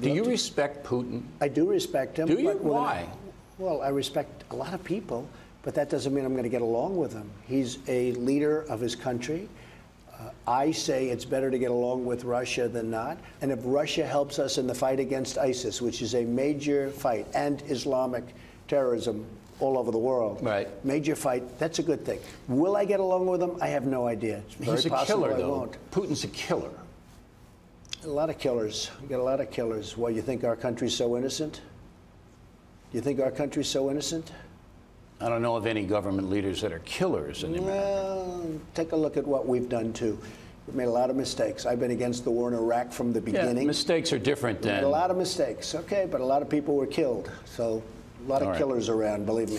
Do you respect Putin? I do respect him. Do you? but when I- Why? well, I respect a lot of people, but that doesn't mean I'm going to get along with him. He's a leader of his country. Uh, I say it's better to get along with Russia than not. And if Russia helps us in the fight against ISIS, which is a major fight, and Islamic terrorism all over the world, Right. major fight, that's a good thing. Will I get along with him? I have no idea. It's very He's a possible killer, I though. won't. Putin's a killer. A lot of killers. We got a lot of killers. Why, you think our country's so innocent? You think our country's so innocent? I don't know of any government leaders that are killers in America. Well, take a look at what we've done too. We've made a lot of mistakes. I've been against the war in Iraq from the beginning. Yeah, mistakes are different than. a lot of mistakes, okay, but a lot of people were killed. So a lot of All right. killers around, believe me.